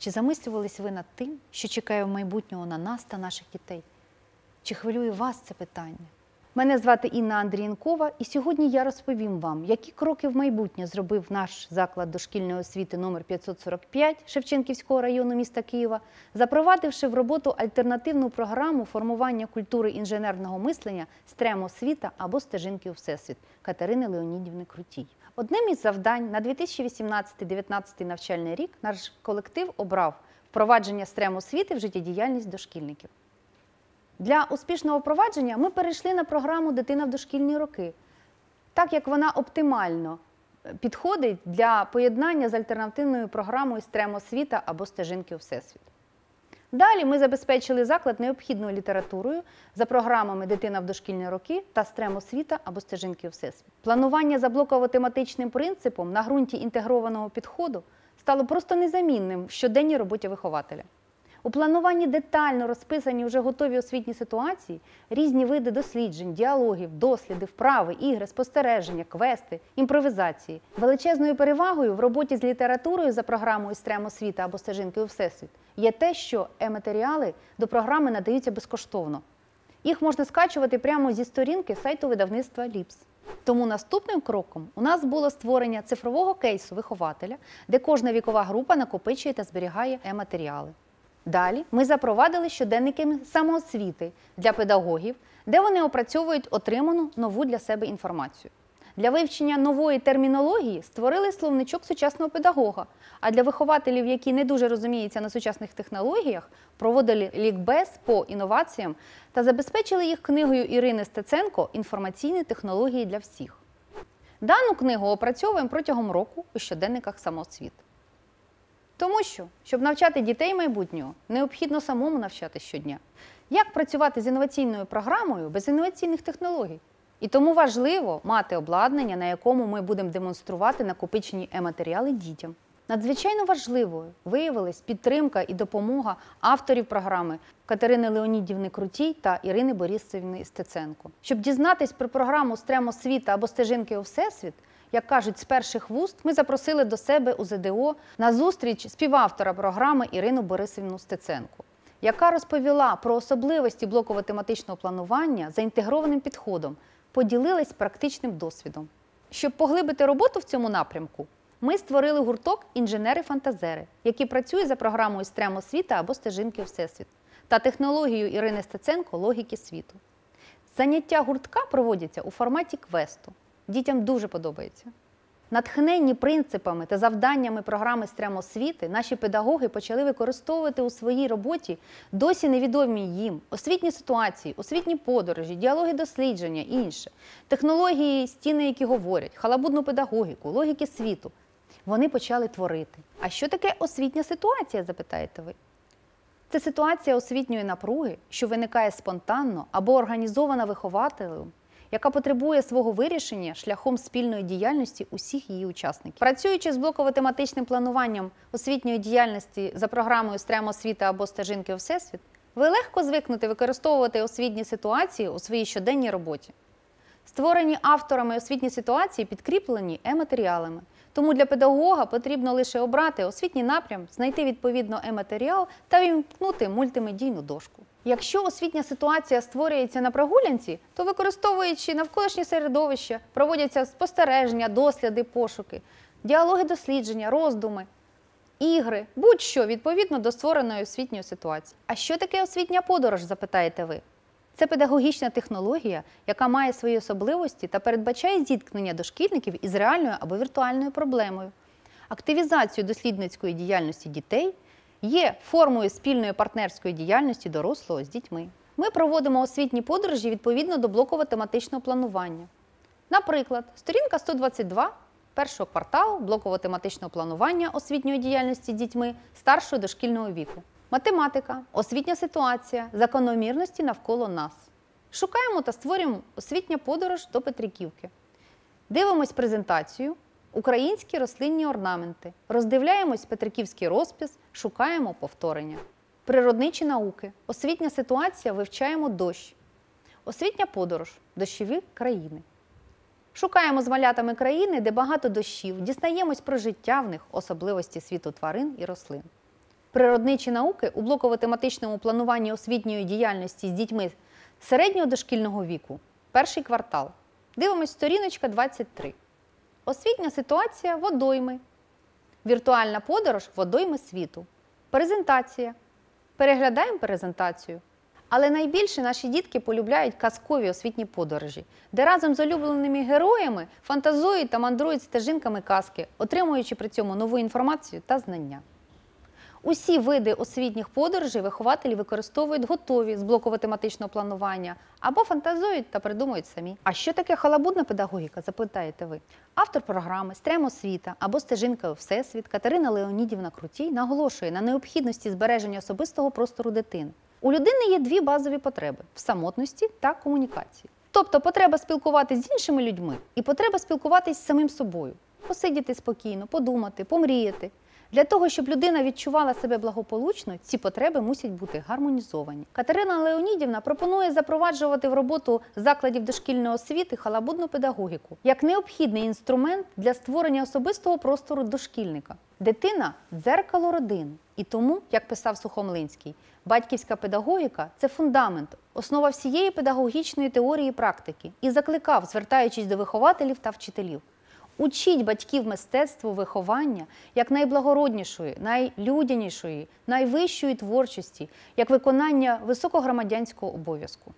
Чи замислювались ви над тим, що чекає в майбутнього на нас та наших дітей? Чи хвилює вас це питання? Мене звати Інна Андрієнкова, і сьогодні я розповім вам, які кроки в майбутнє зробив наш заклад дошкільної освіти номер 545 Шевченківського району міста Києва, запровадивши в роботу альтернативну програму формування культури інженерного мислення «Стрем освіта» або стежинки у Всесвіт Катерини Леонідівни Крутій. Одним із завдань на 2018-2019 навчальний рік наш колектив обрав впровадження стрем освіти в життєдіяльність дошкільників. Для успішного впровадження ми перейшли на програму Дитина в дошкільні роки, так як вона оптимально е, підходить для поєднання з альтернативною програмою «Стрем освіта» або стежинки у Всесвіт. Далі ми забезпечили заклад необхідною літературою за програмами Дитина в дошкільні роки та «Стрем освіта» або стежинки у Всесвіт. Планування за блоково-тематичним принципом на ґрунті інтегрованого підходу стало просто незамінним в щоденній роботі вихователя. У плануванні детально розписані вже готові освітні ситуації, різні види досліджень, діалогів, досліди, вправи, ігри, спостереження, квести, імпровізації. Величезною перевагою в роботі з літературою за програмою «Стрем освіта» або стежинки у Всесвіт є те, що е-матеріали до програми надаються безкоштовно. Їх можна скачувати прямо зі сторінки сайту видавництва Ліпс. Тому наступним кроком у нас було створення цифрового кейсу вихователя, де кожна вікова група накопичує та зберігає е-матеріали. Далі ми запровадили щоденники самоосвіти для педагогів, де вони опрацьовують отриману нову для себе інформацію. Для вивчення нової термінології створили словничок сучасного педагога. А для вихователів, які не дуже розуміються на сучасних технологіях, проводили лікбез по інноваціям та забезпечили їх книгою Ірини Стеценко Інформаційні технології для всіх. Дану книгу опрацьовуємо протягом року у щоденниках самоосвіти. Тому що, щоб навчати дітей майбутнього, необхідно самому навчати щодня. Як працювати з інноваційною програмою без інноваційних технологій? І тому важливо мати обладнання, на якому ми будемо демонструвати накопичені е-матеріали дітям. Надзвичайно важливою виявилась підтримка і допомога авторів програми Катерини Леонідівни Крутій та Ірини Борисівни Стеценко. Щоб дізнатись про програму «Стрем освіта» або стежинки у Всесвіт, як кажуть, з перших вуст ми запросили до себе у ЗДО на зустріч співавтора програми Ірину Борисівну Стеценко, яка розповіла про особливості блоково-тематичного планування за інтегрованим підходом, поділилась практичним досвідом. Щоб поглибити роботу в цьому напрямку, ми створили гурток інженери-фантазери, які працюють за програмою «Стрем освіта» або стежинки Всесвіт та технологією Ірини Стеценко логіки світу. Заняття гуртка проводяться у форматі квесту. Дітям дуже подобається. Натхненні принципами та завданнями програми «Стрем освіти» наші педагоги почали використовувати у своїй роботі досі невідомі їм освітні ситуації, освітні подорожі, діалоги дослідження інше, технології, стіни, які говорять, халабудну педагогіку, логіки світу. Вони почали творити. А що таке освітня ситуація, запитаєте ви? Це ситуація освітньої напруги, що виникає спонтанно або організована вихователем, яка потребує свого вирішення шляхом спільної діяльності усіх її учасників. Працюючи з блоково-тематичним плануванням освітньої діяльності за програмою «Стрем освіта» або стежинки у Всесвіт, ви легко звикнете використовувати освітні ситуації у своїй щоденній роботі. Створені авторами освітні ситуації підкріплені е-матеріалами. Тому для педагога потрібно лише обрати освітній напрям, знайти відповідно е-матеріал та вімкнути мультимедійну дошку. Якщо освітня ситуація створюється на прогулянці, то використовуючи навколишнє середовище, проводяться спостереження, досліди, пошуки, діалоги дослідження, роздуми, ігри, будь-що відповідно до створеної освітньої ситуації. А що таке освітня подорож, запитаєте ви? Це педагогічна технологія, яка має свої особливості та передбачає зіткнення дошкільників із реальною або віртуальною проблемою. Активізацію дослідницької діяльності дітей є формою спільної партнерської діяльності дорослого з дітьми. Ми проводимо освітні подорожі відповідно до блоково-тематичного планування. Наприклад, сторінка 122 першого кварталу блоково-тематичного планування освітньої діяльності з дітьми старшого дошкільного віку. Математика, освітня ситуація, закономірності навколо нас. Шукаємо та створюємо освітня подорож до Петриківки. Дивимось презентацію, українські рослинні орнаменти. Роздивляємось Петриківський розпис, шукаємо повторення. Природничі науки. Освітня ситуація вивчаємо дощ. Освітня подорож дощові країни. Шукаємо з малятами країни, де багато дощів, дізнаємось про життя в них, особливості світу тварин і рослин. Природничі науки у блоково-тематичному плануванні освітньої діяльності з дітьми середнього дошкільного віку. Перший квартал. Дивимось сторіночка 23. Освітня ситуація водойми. Віртуальна подорож водойми світу. Презентація. Переглядаємо презентацію. Але найбільше наші дітки полюбляють казкові освітні подорожі, де разом з улюбленими героями фантазують та мандрують стежинками казки, отримуючи при цьому нову інформацію та знання. Усі види освітніх подорожей вихователі використовують готові з блоково-тематичного планування або фантазують та придумують самі. А що таке халабудна педагогіка? Запитаєте ви. Автор програми Стрем освіта або стежинка у Всесвіт Катерина Леонідівна Крутій наголошує на необхідності збереження особистого простору дитини. У людини є дві базові потреби в самотності та комунікації. Тобто потреба спілкуватися з іншими людьми і потреба спілкуватись з самим собою, посидіти спокійно, подумати, помріяти. Для того, щоб людина відчувала себе благополучно, ці потреби мусять бути гармонізовані. Катерина Леонідівна пропонує запроваджувати в роботу закладів дошкільної освіти халабудну педагогіку як необхідний інструмент для створення особистого простору дошкільника. Дитина дзеркало родини. І тому, як писав Сухомлинський, батьківська педагогіка це фундамент, основа всієї педагогічної теорії практики, і закликав, звертаючись до вихователів та вчителів. Учіть батьків мистецтву виховання як найблагороднішої, найлюдянішої, найвищої творчості, як виконання високогромадянського обов'язку.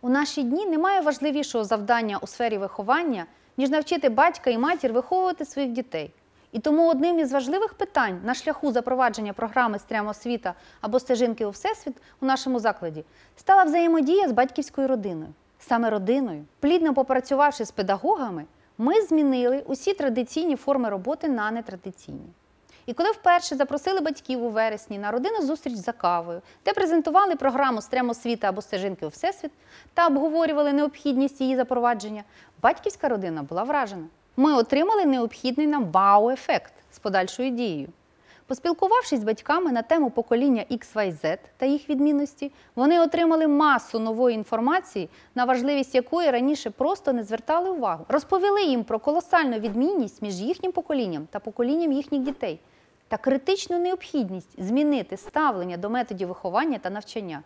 У наші дні немає важливішого завдання у сфері виховання, ніж навчити батька і матір виховувати своїх дітей. І тому одним із важливих питань на шляху запровадження програми «Стрям освіта» або стежинки у Всесвіт у нашому закладі стала взаємодія з батьківською родиною. Саме родиною, плідно попрацювавши з педагогами, ми змінили усі традиційні форми роботи на нетрадиційні. І коли вперше запросили батьків у вересні на родинну зустріч за кавою, де презентували програму «Стрем освіта» або стежинки у Всесвіт та обговорювали необхідність її запровадження, батьківська родина була вражена. Ми отримали необхідний нам вау-ефект з подальшою дією. Поспілкувавшись з батьками на тему покоління XYZ та їх відмінності, вони отримали масу нової інформації, на важливість якої раніше просто не звертали увагу. Розповіли їм про колосальну відмінність між їхнім поколінням та поколінням їхніх дітей та критичну необхідність змінити ставлення до методів виховання та навчання.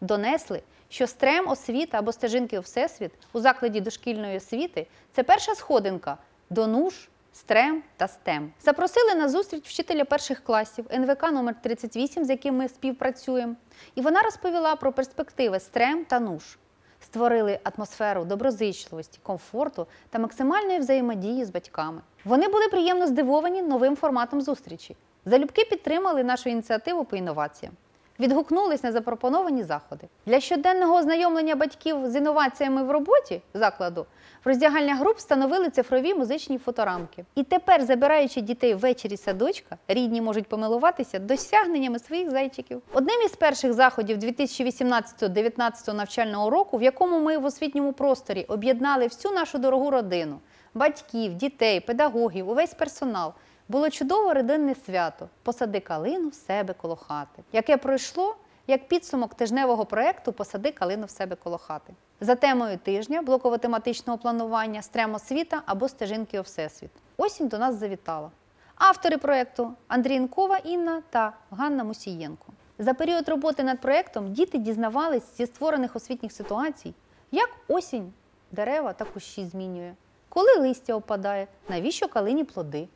Донесли, що стрем освіта або стежинки у Всесвіт у закладі дошкільної освіти це перша сходинка до нуж стрем та стем. Запросили на зустріч вчителя перших класів НВК номер 38 з яким ми співпрацюємо. І вона розповіла про перспективи стрем та нуж. Створили атмосферу доброзичливості, комфорту та максимальної взаємодії з батьками. Вони були приємно здивовані новим форматом зустрічі. Залюбки підтримали нашу ініціативу по інноваціям. Відгукнулись на запропоновані заходи. Для щоденного ознайомлення батьків з інноваціями в роботі закладу в роздягальня груп встановили цифрові музичні фоторамки. І тепер, забираючи дітей ввечері садочка, рідні можуть помилуватися досягненнями своїх зайчиків. Одним із перших заходів 2018-2019 навчального року, в якому ми в освітньому просторі об'єднали всю нашу дорогу родину батьків, дітей, педагогів, увесь персонал. Було чудове родинне свято Посади калину в себе коло хати, яке пройшло як підсумок тижневого проєкту Посади калину в себе коло хати. За темою тижня блоково-тематичного планування Стрем освіта або стежинки у Всесвіт. Осінь до нас завітала. Автори проєкту Андрієнкова Інна та Ганна Мусієнко. За період роботи над проєктом діти дізнавались зі створених освітніх ситуацій, як осінь дерева та кущі змінює, коли листя опадає, навіщо калині плоди.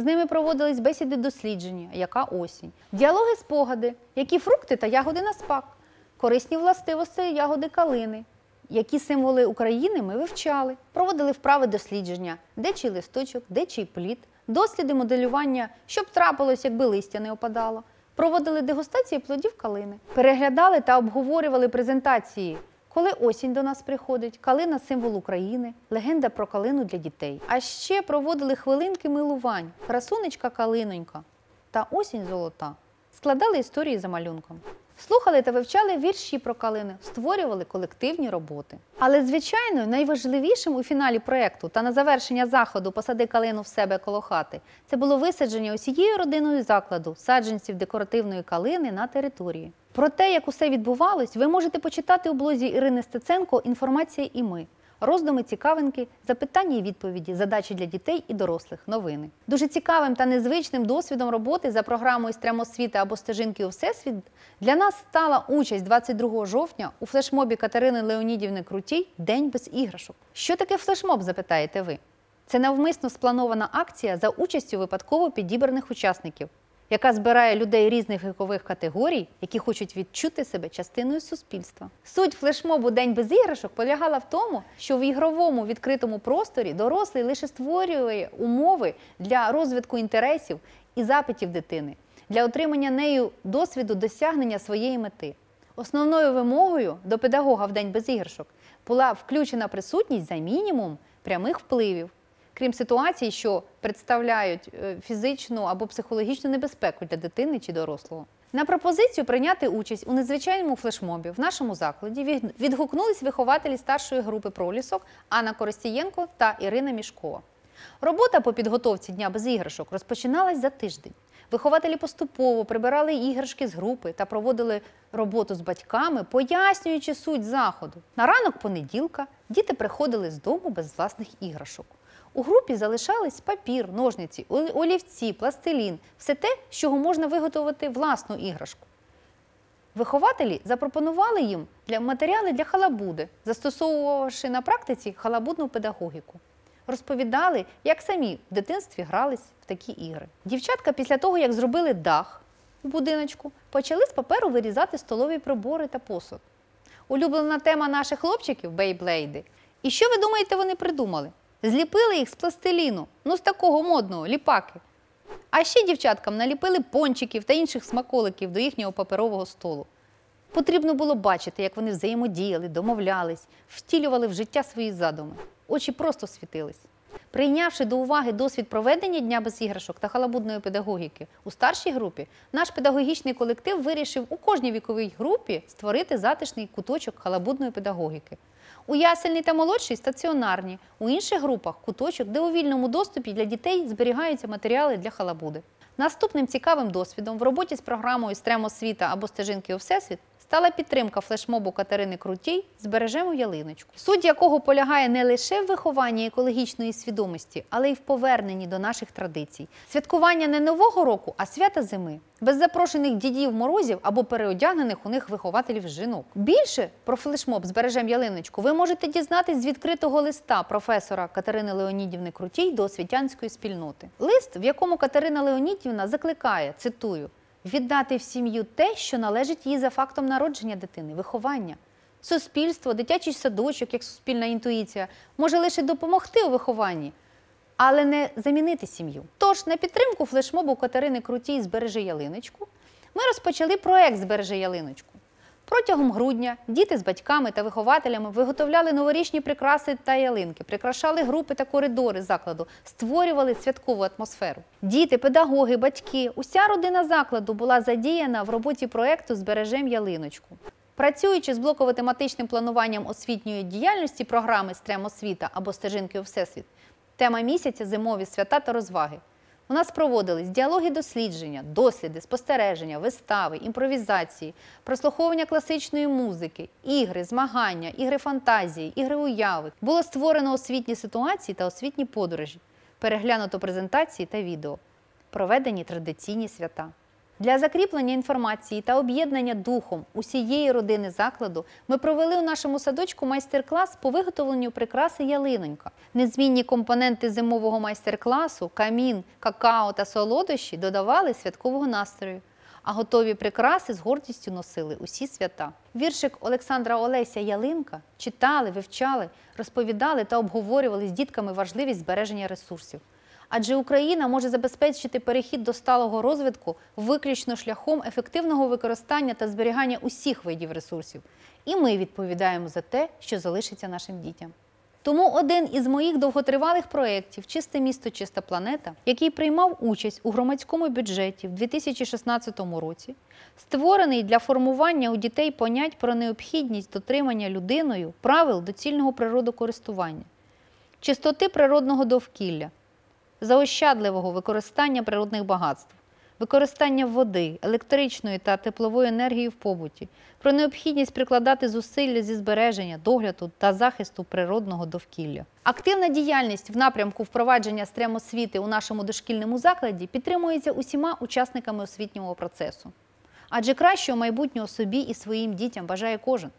З ними проводились бесіди дослідження, яка осінь, діалоги спогади, які фрукти та ягоди на спак, корисні властивості ягоди калини, які символи України ми вивчали, проводили вправи дослідження, де чий листочок, де чий плід, досліди моделювання, що б трапилось, якби листя не опадало. Проводили дегустації плодів калини, переглядали та обговорювали презентації коли осінь до нас приходить, калина символ України, легенда про калину для дітей. А ще проводили хвилинки милувань, красунечка калинонька та осінь золота. Складали історії за малюнком. Слухали та вивчали вірші про калини, створювали колективні роботи. Але, звичайно, найважливішим у фіналі проєкту та на завершення заходу посади калину в себе коло хати це було висадження усією родиною закладу саджанців декоративної калини на території. Про те, як усе відбувалось, ви можете почитати у блозі Ірини Стеценко Інформація і ми. роздуми, цікавинки, запитання і відповіді, задачі для дітей і дорослих, новини. Дуже цікавим та незвичним досвідом роботи за програмою «Стрямосвіти» або стежинки у всесвіт для нас стала участь 22 жовтня у флешмобі Катерини Леонідівни Крутій День без іграшок. Що таке флешмоб? запитаєте ви? Це навмисно спланована акція за участю випадково підібраних учасників, яка збирає людей різних вікових категорій, які хочуть відчути себе частиною суспільства. Суть флешмобу День без іграшок полягала в тому, що в ігровому відкритому просторі дорослий лише створює умови для розвитку інтересів і запитів дитини, для отримання нею досвіду досягнення своєї мети. Основною вимогою до педагога в день без іграшок була включена присутність за мінімум прямих впливів, крім ситуацій, що представляють е, фізичну або психологічну небезпеку для дитини чи дорослого. На пропозицію прийняти участь у незвичайному флешмобі в нашому закладі відгукнулись вихователі старшої групи пролісок Анна Коростієнко та Ірина Мішкова. Робота по підготовці дня без іграшок розпочиналась за тиждень. Вихователі поступово прибирали іграшки з групи та проводили роботу з батьками, пояснюючи суть заходу. На ранок понеділка діти приходили з дому без власних іграшок. У групі залишались папір, ножниці, олівці, пластилін все те, з чого можна виготовити власну іграшку. Вихователі запропонували їм матеріали для халабуди, застосовувавши на практиці халабудну педагогіку. Розповідали, як самі в дитинстві грались в такі ігри. Дівчатка після того, як зробили дах у будиночку, почали з паперу вирізати столові прибори та посуд. Улюблена тема наших хлопчиків бейблейди. І що ви думаєте, вони придумали? Зліпили їх з пластиліну, ну з такого модного, ліпаки. А ще дівчаткам наліпили пончиків та інших смаколиків до їхнього паперового столу. Потрібно було бачити, як вони взаємодіяли, домовлялись, втілювали в життя свої задуми. Очі просто світились. Прийнявши до уваги досвід проведення дня без іграшок та халабудної педагогіки у старшій групі, наш педагогічний колектив вирішив у кожній віковій групі створити затишний куточок халабудної педагогіки. У ясельній та молодшій стаціонарні, у інших групах куточок, де у вільному доступі для дітей зберігаються матеріали для халабуди. Наступним цікавим досвідом в роботі з програмою «Стрем освіта» або стежинки у всесвіт стала підтримка флешмобу Катерини Крутій Збережемо ялиночку, суть якого полягає не лише в вихованні екологічної свідомості, але й в поверненні до наших традицій. Святкування не нового року, а свята зими. Без запрошених дідів морозів або переодягнених у них вихователів жінок. Більше про флешмоб Збережем ялиночку ви можете дізнатись з відкритого листа професора Катерини Леонідівни Крутій до освітянської спільноти. Лист, в якому Катерина Леонідівна закликає, цитую, віддати в сім'ю те, що належить їй за фактом народження дитини, виховання. Суспільство, дитячий садочок, як суспільна інтуїція, може лише допомогти у вихованні, але не замінити сім'ю. Тож на підтримку флешмобу Катерини Крутій Збережи ялиночку ми розпочали проект Збережи ялиночку. Протягом грудня діти з батьками та вихователями виготовляли новорічні прикраси та ялинки, прикрашали групи та коридори закладу, створювали святкову атмосферу. Діти, педагоги, батьки, уся родина закладу була задіяна в роботі проекту Збережем ялиночку. Працюючи з блоково-тематичним плануванням освітньої діяльності програми «Стрем освіта» або стежинки у всесвіт, тема місяця зимові свята та розваги. У нас проводились діалоги дослідження, досліди, спостереження, вистави, імпровізації, прослуховування класичної музики, ігри, змагання, ігри фантазії, ігри уяви. Було створено освітні ситуації та освітні подорожі, переглянуто презентації та відео, проведені традиційні свята. Для закріплення інформації та об'єднання духом усієї родини закладу ми провели у нашому садочку майстер-клас по виготовленню прикраси ялинонька. Незмінні компоненти зимового майстер-класу, камін, какао та солодощі додавали святкового настрою. А готові прикраси з гордістю носили усі свята. Віршик Олександра Олеся Ялинка читали, вивчали, розповідали та обговорювали з дітками важливість збереження ресурсів. Адже Україна може забезпечити перехід до сталого розвитку виключно шляхом ефективного використання та зберігання усіх видів ресурсів. І ми відповідаємо за те, що залишиться нашим дітям. Тому один із моїх довготривалих проєктів Чисте місто, чиста планета, який приймав участь у громадському бюджеті в 2016 році, створений для формування у дітей понять про необхідність дотримання людиною правил доцільного природокористування, чистоти природного довкілля, заощадливого використання природних багатств, використання води, електричної та теплової енергії в побуті, про необхідність прикладати зусилля зі збереження, догляду та захисту природного довкілля. Активна діяльність в напрямку впровадження стрем освіти у нашому дошкільному закладі підтримується усіма учасниками освітнього процесу. Адже кращого майбутнього собі і своїм дітям бажає кожен.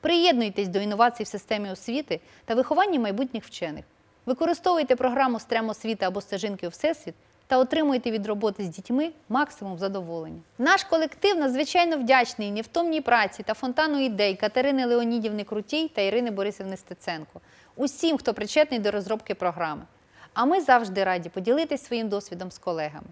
Приєднуйтесь до інновацій в системі освіти та виховання майбутніх вчених. Використовуйте програму «Стрем освіти або стежинки у Всесвіт та отримуйте від роботи з дітьми максимум задоволення. Наш колектив надзвичайно вдячний невтомній праці та фонтану ідей Катерини Леонідівни Крутій та Ірини Борисівни Стеценко, усім, хто причетний до розробки програми. А ми завжди раді поділитись своїм досвідом з колегами.